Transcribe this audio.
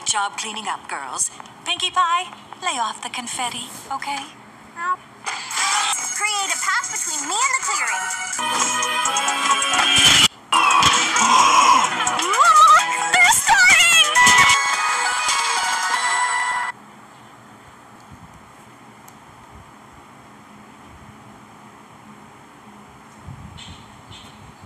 Great job cleaning up, girls. Pinkie Pie, lay off the confetti, okay? Nope.